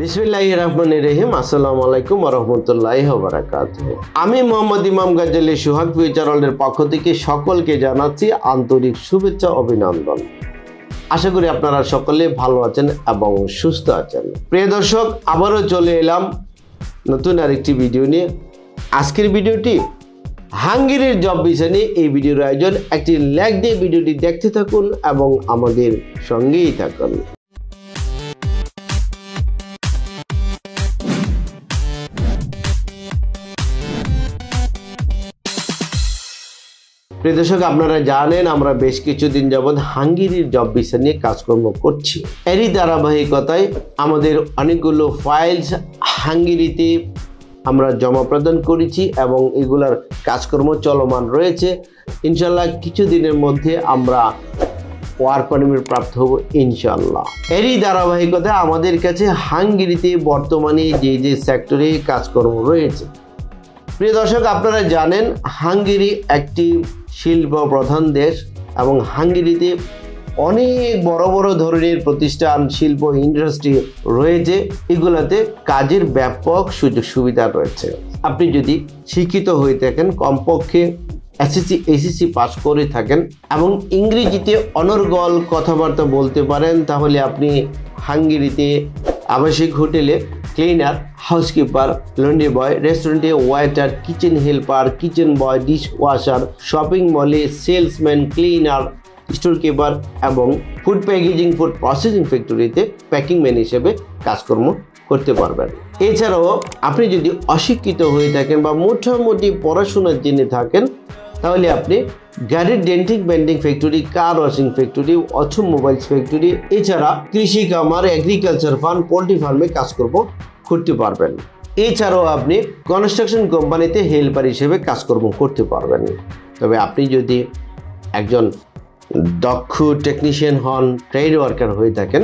বিসমিল্লাহ রহমান রহিম। আসসালামু আলাইকুম রহমতুল্লাহ বারাকাত আমি মোহাম্মদ ইমাম গাজ্জালি সুহাগ ফিউচার পক্ষ থেকে সকলকে জানাচ্ছি আন্তরিক শুভেচ্ছা, অভিনন্দন। আশা করি আপনারা সকলে ভালো আছেন এবং সুস্থ আছেন। প্রিয় দর্শক, আবারও চলে এলাম নতুন আরেকটি ভিডিও নিয়ে। আজকের ভিডিওটি হাঙ্গেরির জব বিষয় নিয়ে। এই ভিডিওর আয়োজন, একটি ল্যাগ দিয়ে ভিডিওটি দেখতে থাকুন এবং আমাদের সঙ্গেই থাকুন। প্রিয় দর্শক, আপনারা জানেন আমরা বেশ কিছুদিন যাবৎ হাঙ্গেরির জব বিষয় নিয়ে কাজকর্ম করছি। এরই ধারাবাহিকতায় আমাদের অনেকগুলো ফাইলস হাঙ্গেরিতে আমরা জমা প্রদান করেছি এবং এগুলার কাজকর্ম চলমান রয়েছে। ইনশাল্লাহ কিছুদিনের মধ্যে আমরা ওয়ার পারমিট প্রাপ্ত হব ইনশাল্লাহ এরই ধারাবাহিকতায় আমাদের কাছে হাঙ্গেরিতে বর্তমানে যে যে সেক্টরে কাজকর্ম রয়েছে। প্রিয় দর্শক, আপনারা জানেন হাঙ্গেরি একটি শিল্প প্রধান দেশ এবং হাঙ্গেরিতে অনেক বড় বড় ধরনের প্রতিষ্ঠান, শিল্প ইন্ডাস্ট্রি রয়েছে। এগুলোতে কাজের ব্যাপক সুযোগ সুবিধা রয়েছে। আপনি যদি শিক্ষিত হয়ে থাকেন, কমপক্ষে এসএসসি এসএসসি পাস করে থাকেন এবং ইংরেজিতে অনর্গল কথাবার্তা বলতে পারেন, তাহলে আপনি হাঙ্গেরিতে আবাসিক হোটেলে ক্লিনার হাউসকিপার লন্ড্রি বয় রেস্টুরেন্টে waiter kitchen helper kitchen boy dish washer shopping মলে সেলসম্যান ক্লিনার স্টোর কিপার এবং ফুড প্যাকেজিং ফুড প্রসেসিং ফ্যাক্টরিতে প্যাকিং ম্যান হিসেবে কাজকর্ম করতে পারবেন। এছাড়াও আপনি যদি অশিক্ষিত হয়ে থাকেন বা মোটামুটি পড়াশোনার জেনে থাকেন তাহলে আপনি গাড়ির denting bending factory, car washing factory, Assam mobiles factory, এছাড়া কৃষি কামার এগ্রিকালচার ফার্ম পোলট্রি ফার্মে কাজকর্ম করতে পারবেন। এছাড়াও আপনি কনস্ট্রাকশন কোম্পানিতে হেল্পার হিসেবে কাজকর্ম করতে পারবেন। তবে আপনি যদি একজন দক্ষ টেকনিশিয়ান হন ট্রেড ওয়ার্কার হয়ে থাকেন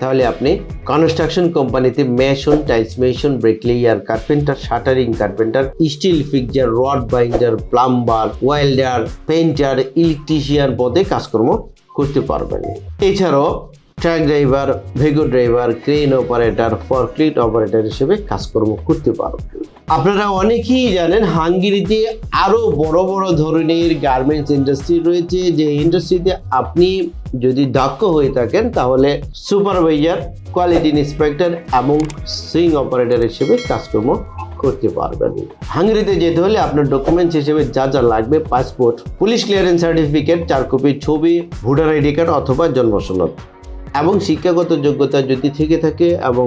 তাহলে আপনি কনস্ট্রাকশন কোম্পানিতে mason tiles mason bricklayer carpenter shuttering carpenter steel fixer rod binder plumber welder painter electrician পদে কাজকর্ম করতে পারবেন। এছাড়াও truck driver ভেগো driver crane operator forklift operator হিসেবে কাজকর্ম করতে পারবেন আপনারা অনেকেই জানেন, হাঙ্গেরিতে আরও বড় বড় ধরনের গার্মেন্টস ইন্ডাস্ট্রি রয়েছে, যে ইন্ডাস্ট্রিতে আপনি যদি দক্ষ হয়ে থাকেন, তাহলে সুপারভাইজার কোয়ালিটি ইন্সপেক্টর এবং সুইং অপারেটর হিসেবে কাজকর্ম করতে পারবেন। হাঙ্গেরিতে যেতে হলে আপনার ডকুমেন্টস হিসেবে যা যা লাগবে পাসপোর্ট পুলিশ ক্লিয়ারেন্স সার্টিফিকেট চার কপি ছবি ভোটার আইডি কার্ড অথবা জন্মসনদ এবং শিক্ষাগত যোগ্যতা যদি থেকে থাকে এবং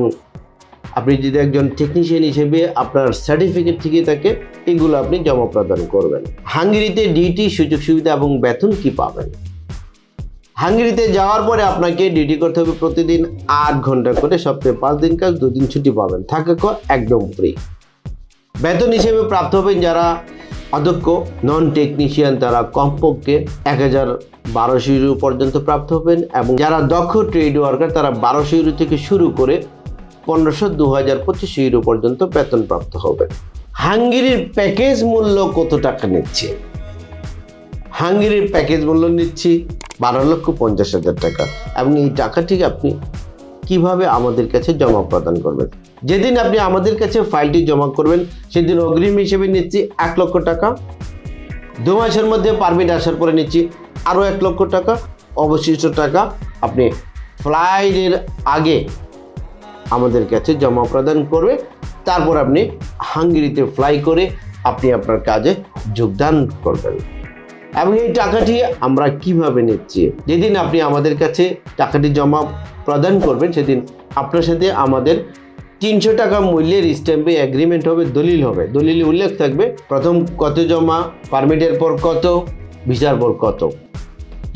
আপনি যদি একজন টেকনিশিয়ান হিসেবে আপনার সার্টিফিকেট থেকে থাকে, এগুলো আপনি জমা প্রদান করবেন। হাঙ্গেরিতে ডিটি সুযোগ সুবিধা এবং বেতন কি পাবেন? হাঙ্গেরিতে যাওয়ার পরে আপনাকে ডিউটি করতে হবে প্রতিদিন আট ঘণ্টা করে, সপ্তাহে পাঁচ দিন কাজ, দুদিন ছুটি পাবেন। থাকা একদম ফ্রি বেতন হিসেবে প্রাপ্ত হবেন যারা অধ্যক্ষ নন টেকনিশিয়ান তারা কমপক্ষে এক হাজার বারোশো ইউরো পর্যন্ত প্রাপ্ত হবেন এবং যারা দক্ষ ট্রেড ওয়ার্কার তারা বারোশো ইউরো থেকে শুরু করে পনেরোশো দু হাজার পঁচিশশো ইউরো পর্যন্ত বেতন প্রাপ্ত হবে। হাঙ্গেরির প্যাকেজ মূল্য কত টাকা নিচ্ছে? হাঙ্গেরির প্যাকেজ মূল্য নিচ্ছি বারো লক্ষ পঞ্চাশ হাজার টাকা এবং এই টাকাটি আপনি কীভাবে আমাদের কাছে জমা প্রদান করবেন? যেদিন আপনি আমাদের কাছে ফাইলটি জমা করবেন, সেদিন অগ্রিম হিসেবে নিচ্ছি এক লক্ষ টাকা। দু মাসের মধ্যে পারমিট আসার পরে নিচ্ছি আরও এক লক্ষ টাকা, অবশিষ্ট টাকা আপনি ফ্লাইটের আগে আমাদের কাছে জমা প্রদান করবে। তারপর আপনি হাঙ্গেরিতে ফ্লাই করে আপনি আপনার কাজে যোগদান করবেন। এবং এই টাকাটি আমরা কীভাবে নিচ্ছি? যেদিন আপনি আমাদের কাছে টাকাটি জমা প্রদান করবেন, সেদিন আপনার সাথে আমাদের তিনশো টাকা মূল্যের স্ট্যাম্পে অ্যাগ্রিমেন্ট হবে, দলিল হবে। দলিলে উল্লেখ থাকবে, প্রথম কত জমা পারমিটের পর কত ভিসার পর কত?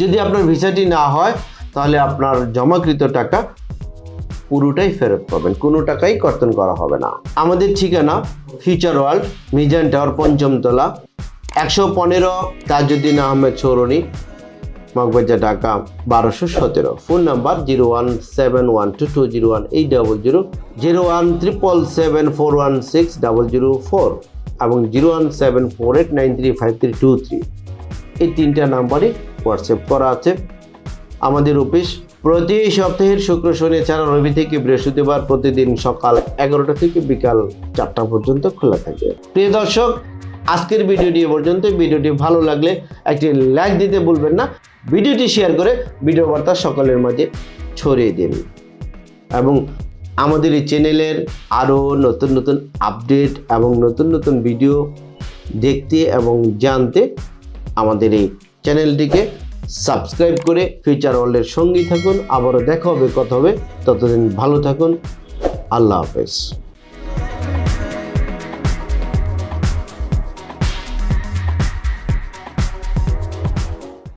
যদি আপনার ভিসাটি না হয়, তাহলে আপনার জমাকৃত টাকা পুরোটাই ফেরত পাবেন। কোনো টাকাই কর্তন করা হবে না। আমাদের ঠিকানা ফিউচার ওয়ার্ল্ড, মিজান টাওয়ার পঞ্চমতলা একশো পনেরো তাজুদ্দিন আহমেদ সৌরণী মগবাজার ঢাকা, বারোশো সতেরো। Phone number zero one seven one two two zero one eight double zero zero one triple seven four one six double zero four এবং zero one seven four eight nine three five three two three. এই তিনটা নাম্বারই WhatsApp করা আছে। আমাদের office প্রতি সপ্তাহের শুক্র, শনি, ছাড়া রবি থেকে বৃহস্পতিবার প্রতিদিন সকাল এগারোটা থেকে বিকাল চারটা পর্যন্ত খোলা থাকে। প্রিয় দর্শক, আজকের ভিডিওটি এ পর্যন্ত। ভিডিওটি ভালো লাগলে একটি লাইক দিতে ভুলবেন না। ভিডিওটি শেয়ার করে ভিডিও বার্তা সকলের মাঝে ছড়িয়ে দিন। এবং আমাদের এই চ্যানেলের আরও নতুন নতুন আপডেট এবং নতুন নতুন ভিডিও দেখতে এবং জানতে আমাদের এই চ্যানেলটিকে সাবস্ক্রাইব করে ফিউচার ওয়ার্ল্ডের সঙ্গী থাকুন। আবারও দেখা হবে, কথা হবে। ততদিন ভালো থাকুন। আল্লাহ হাফেজ।